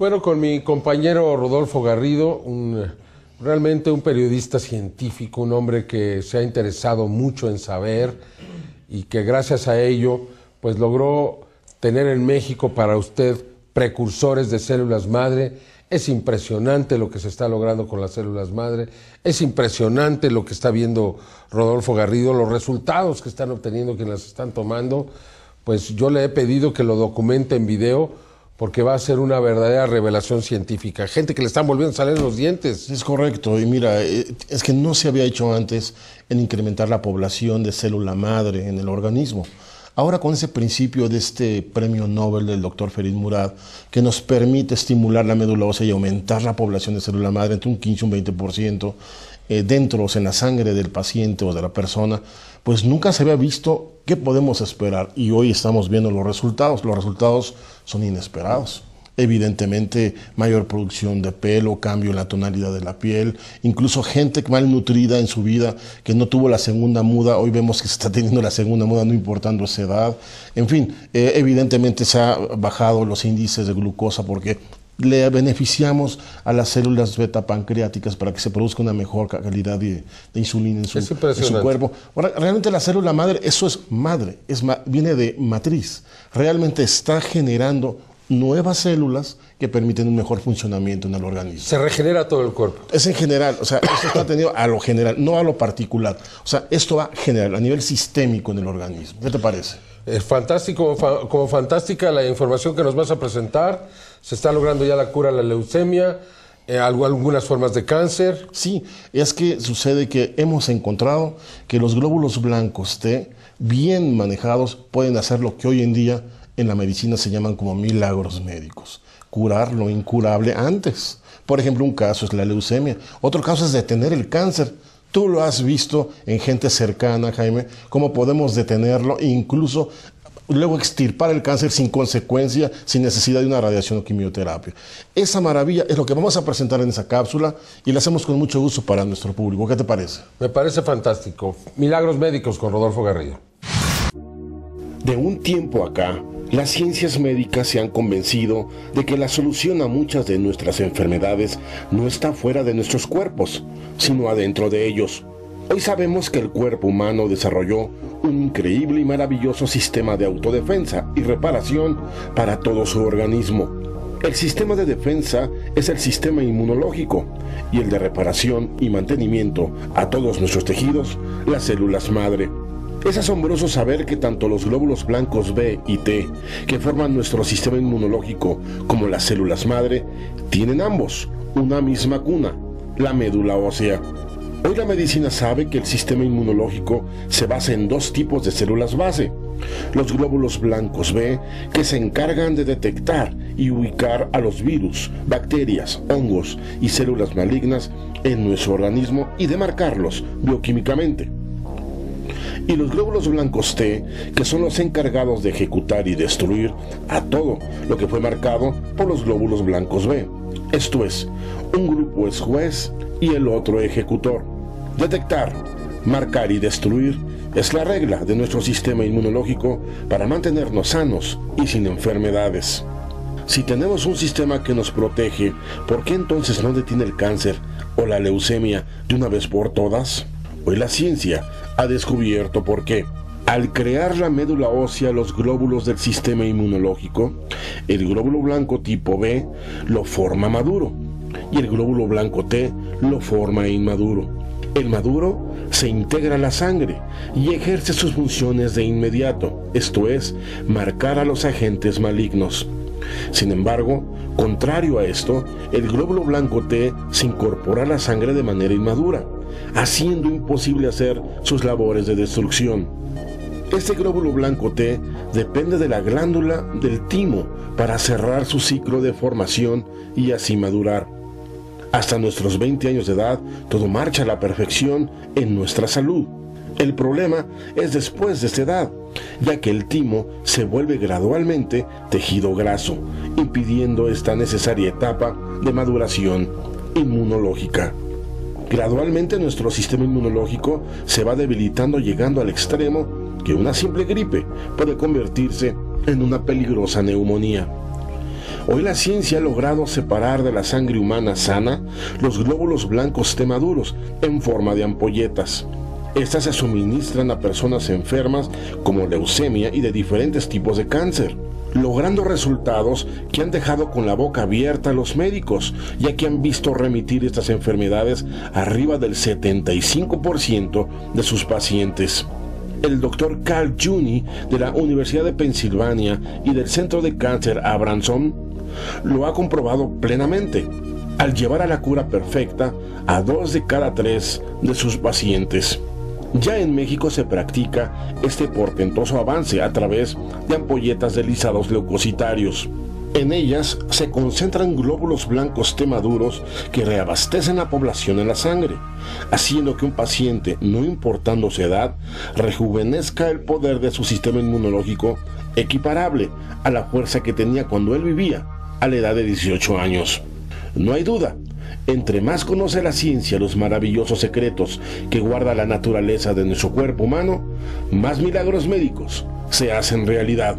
Bueno, con mi compañero Rodolfo Garrido, un, realmente un periodista científico, un hombre que se ha interesado mucho en saber y que gracias a ello pues logró tener en México para usted precursores de células madre. Es impresionante lo que se está logrando con las células madre, es impresionante lo que está viendo Rodolfo Garrido, los resultados que están obteniendo quienes las están tomando. Pues yo le he pedido que lo documente en video porque va a ser una verdadera revelación científica. Gente que le están volviendo a salir los dientes. Es correcto, y mira, eh, es que no se había hecho antes en incrementar la población de célula madre en el organismo. Ahora con ese principio de este premio Nobel del doctor Ferid Murad, que nos permite estimular la médula ósea y aumentar la población de célula madre entre un 15 y un 20%, eh, dentro, o en la sangre del paciente o de la persona, pues nunca se había visto qué podemos esperar. Y hoy estamos viendo los resultados. Los resultados son inesperados. Evidentemente, mayor producción de pelo, cambio en la tonalidad de la piel, incluso gente malnutrida en su vida que no tuvo la segunda muda, hoy vemos que se está teniendo la segunda muda no importando esa edad. En fin, eh, evidentemente se han bajado los índices de glucosa porque le beneficiamos a las células beta pancreáticas para que se produzca una mejor calidad de, insulina en su, cuerpo. realmente la célula madre, eso es madre, es viene de matriz. Realmente está generando nuevas células que permiten un mejor funcionamiento en el organismo. Se regenera todo el cuerpo. Es en general, o sea, esto está tenido a lo general, no a lo particular. O sea, esto va general, a nivel sistémico en el organismo. ¿Qué te parece? Es fantástico, como fantástica la información que nos vas a presentar. Se está logrando ya la cura a la leucemia, eh, algunas formas de cáncer. Sí, es que sucede que hemos encontrado que los glóbulos blancos T, bien manejados, pueden hacer lo que hoy en día en la medicina se llaman como milagros médicos. Curar lo incurable antes. Por ejemplo, un caso es la leucemia. Otro caso es detener el cáncer Tú lo has visto en gente cercana, Jaime, cómo podemos detenerlo e incluso luego extirpar el cáncer sin consecuencia, sin necesidad de una radiación o quimioterapia. Esa maravilla es lo que vamos a presentar en esa cápsula y la hacemos con mucho gusto para nuestro público. ¿Qué te parece? Me parece fantástico. Milagros médicos con Rodolfo Garrido. De un tiempo acá, las ciencias médicas se han convencido de que la solución a muchas de nuestras enfermedades no está fuera de nuestros cuerpos, sino adentro de ellos. Hoy sabemos que el cuerpo humano desarrolló un increíble y maravilloso sistema de autodefensa y reparación para todo su organismo. El sistema de defensa es el sistema inmunológico y el de reparación y mantenimiento a todos nuestros tejidos, las células madre. Es asombroso saber que tanto los glóbulos blancos B y T, que forman nuestro sistema inmunológico, como las células madre, tienen ambos una misma cuna, la médula ósea. Hoy la medicina sabe que el sistema inmunológico se basa en dos tipos de células base. Los glóbulos blancos B, que se encargan de detectar y ubicar a los virus, bacterias, hongos y células malignas en nuestro organismo y de marcarlos bioquímicamente y los glóbulos blancos T, que son los encargados de ejecutar y destruir a todo lo que fue marcado por los glóbulos blancos B. Esto es, un grupo es juez y el otro ejecutor. Detectar, marcar y destruir es la regla de nuestro sistema inmunológico para mantenernos sanos y sin enfermedades. Si tenemos un sistema que nos protege, ¿por qué entonces no detiene el cáncer o la leucemia de una vez por todas? Hoy la ciencia ha descubierto por qué. Al crear la médula ósea los glóbulos del sistema inmunológico, el glóbulo blanco tipo B lo forma maduro y el glóbulo blanco T lo forma inmaduro. El maduro se integra a la sangre y ejerce sus funciones de inmediato, esto es, marcar a los agentes malignos. Sin embargo, contrario a esto, el glóbulo blanco T se incorpora a la sangre de manera inmadura haciendo imposible hacer sus labores de destrucción. Este glóbulo blanco T depende de la glándula del timo para cerrar su ciclo de formación y así madurar. Hasta nuestros 20 años de edad, todo marcha a la perfección en nuestra salud. El problema es después de esta edad, ya que el timo se vuelve gradualmente tejido graso, impidiendo esta necesaria etapa de maduración inmunológica. Gradualmente nuestro sistema inmunológico se va debilitando llegando al extremo que una simple gripe puede convertirse en una peligrosa neumonía. Hoy la ciencia ha logrado separar de la sangre humana sana los glóbulos blancos temaduros en forma de ampolletas. Estas se suministran a personas enfermas como leucemia y de diferentes tipos de cáncer, logrando resultados que han dejado con la boca abierta a los médicos, ya que han visto remitir estas enfermedades arriba del 75% de sus pacientes. El doctor Carl Juni de la Universidad de Pensilvania y del Centro de Cáncer Abramson lo ha comprobado plenamente al llevar a la cura perfecta a dos de cada tres de sus pacientes. Ya en México se practica este portentoso avance a través de ampolletas de lisados leucocitarios. En ellas se concentran glóbulos blancos temaduros que reabastecen la población en la sangre, haciendo que un paciente, no importando su edad, rejuvenezca el poder de su sistema inmunológico equiparable a la fuerza que tenía cuando él vivía a la edad de 18 años. No hay duda, entre más conoce la ciencia los maravillosos secretos que guarda la naturaleza de nuestro cuerpo humano, más milagros médicos se hacen realidad.